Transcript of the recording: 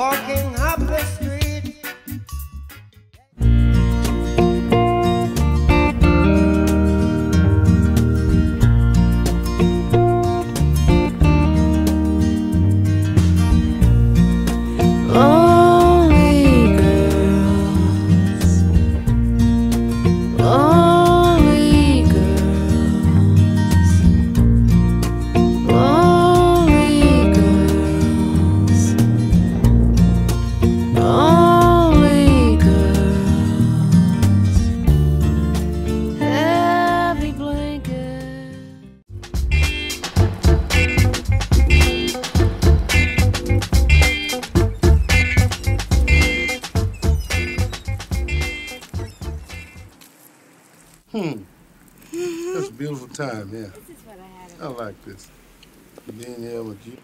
walking up the street. Hmm. That's a beautiful time, yeah. This is what I had. I like this. Being here with you.